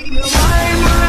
Your mind